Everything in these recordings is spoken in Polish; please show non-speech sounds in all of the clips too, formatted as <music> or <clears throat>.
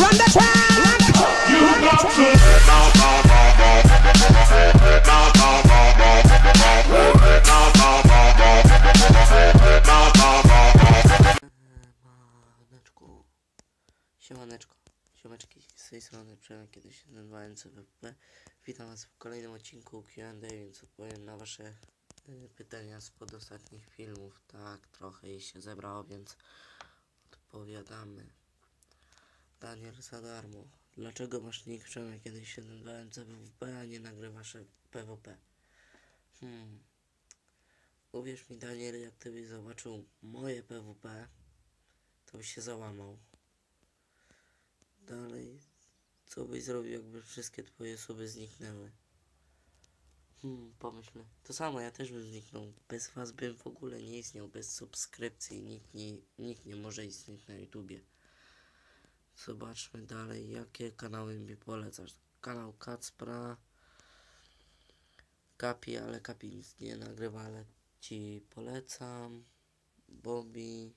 Run the track. Siemaneczku. Siemaneczko. Siemeczki. Z tej strony Przemek, kiedyś 1.2 NCWP. Witam was w kolejnym odcinku Q&A, więc odpowiem na wasze y, pytania spod ostatnich filmów. Tak, trochę ich się zebrało, więc odpowiadamy. Daniel za darmo. Dlaczego masz nick Przemek, kiedyś 1.2 NCWP, a nie nagrywasz PWP? Hmm. Uwierz mi Daniel, jak ty byś zobaczył moje PWP, to byś się załamał. Dalej, co byś zrobił, jakby wszystkie twoje osoby zniknęły? Hmm, pomyślmy. To samo, ja też bym zniknął. Bez was bym w ogóle nie istniał, bez subskrypcji. Nikt nie, nikt nie może istnieć na YouTubie. Zobaczmy dalej, jakie kanały mi polecasz. Kanał Kacpra, Kapi, ale Kapi nic nie nagrywa, ale ci polecam. Bobby,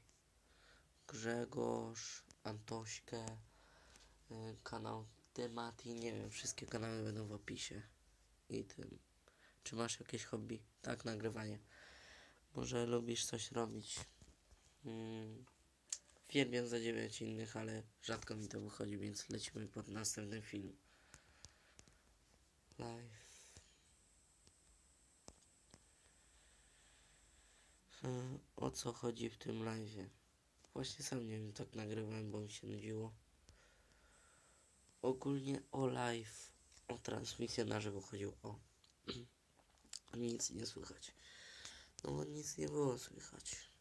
Grzegorz, Antośkę, y, kanał Temati, nie wiem, wszystkie kanały będą w opisie. I tym. Czy masz jakieś hobby? Tak, nagrywanie. Może lubisz coś robić? Mm. Wiem za dziewięć innych, ale rzadko mi to wychodzi, więc lecimy pod następny film. Live. Hmm, O co chodzi w tym live'ie? Właśnie sam nie wiem, tak nagrywałem, bo mi się nudziło. Ogólnie o live, o transmisję na żywo chodziło. O. <clears throat> nic nie słychać. No nic nie było słychać.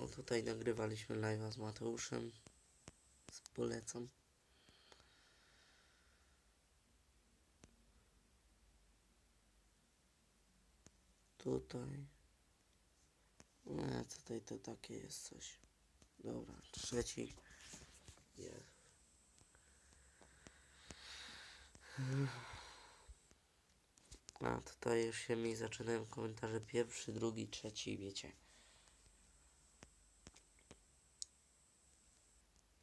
O tutaj nagrywaliśmy live'a z Mateuszem. Z polecam. Tutaj. No, tutaj to takie jest coś. Dobra, trzeci. Jest. A tutaj już się mi zaczynają komentarze pierwszy, drugi, trzeci, wiecie.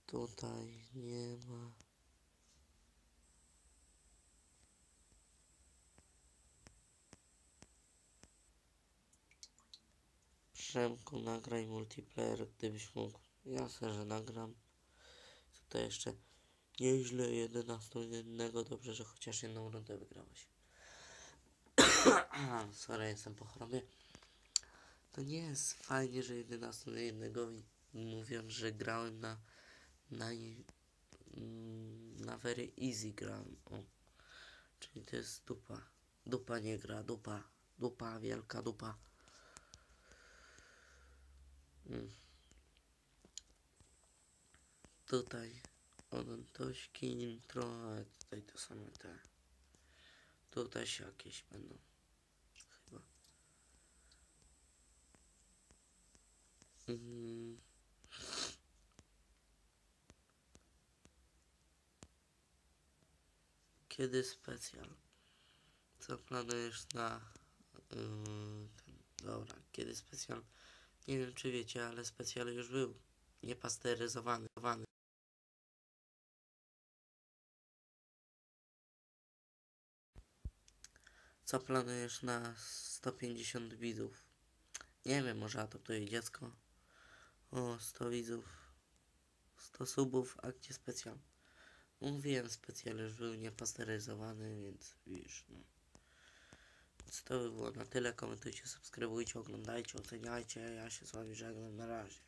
Tutaj nie ma. Przemku, nagraj multiplayer, gdybyś mógł. Jasne, że nagram. Tutaj jeszcze nieźle 11 jednego. Dobrze, że chociaż jedną rundę wygrałeś. <coughs> Sorry, jestem po chorobie. To nie jest fajnie, że 11 na jednego mówiąc, że grałem na na, mm, na very easy grałem. O. Czyli to jest dupa. Dupa nie gra, dupa. Dupa, wielka dupa. Mm. Tutaj odontośki, intro, a tutaj to same te. Tutaj się jakieś będą. Chyba. Mm. Kiedy specjal? Co planujesz na... Yy, dobra, kiedy specjal? Nie wiem czy wiecie, ale specjal już był. Niepasteryzowany. Co planujesz na 150 widzów? Nie wiem, może adoptuję dziecko. O, 100 widzów. 100 subów, a gdzie specjal? Mówiłem, specjal już był niepasteryzowany, więc wiesz, no. Więc to by było na tyle. Komentujcie, subskrybujcie, oglądajcie, oceniajcie. Ja się z wami żegnam. Na razie.